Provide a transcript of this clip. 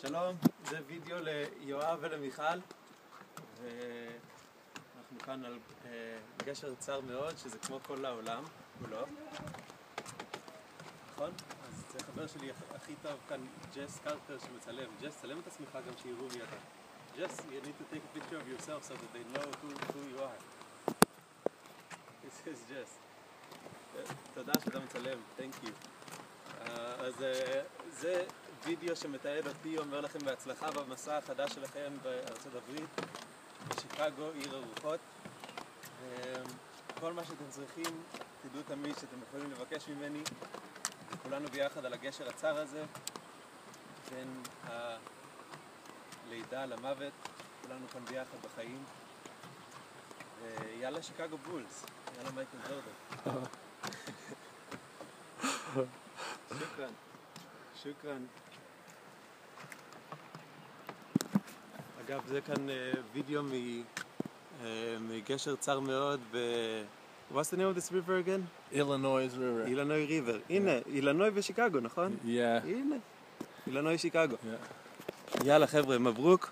שלום, זה וידאו ליואב ולמיכל. ואנחנו כאן על אה, גשר צר מאוד שזה כמו כל העולם כולו. נכון? אז זה חבר שלי הכ- הכי טוב כאן, ג'ס קרטר שמצלם. ג'ס, צלם את עצמך גם שיראו מי אתה. Jess, you need to take a picture of yourself so that they know who, who you are. This is Jess תודה שאתה מצלם, thank you. אה, אז אה, זה וידאו שמתעד אותי, אומר לכם בהצלחה במסע החדש שלכם בארצות הברית, בשיקגו, עיר הרוחות. אה, כל מה שאתם צריכים, תדעו תמיד שאתם יכולים לבקש ממני, כולנו ביחד על הגשר הצר הזה, בין הלידה למוות, כולנו כאן ביחד בחיים. ויאללה שיקגו בולס, יאללה מייקל ג'ורדן. שוכרן, שוכרן. אגב, זה כאן אה, וידאו מ- אה, מגשר צר מאוד ב... What's the name of this river again? Illinois River. אילנוי ריבר. הנה, אילנוי ושיקגו, נכון? Yeah. הנה, אילנוי שיקגו. יאללה חבר'ה, מברוק.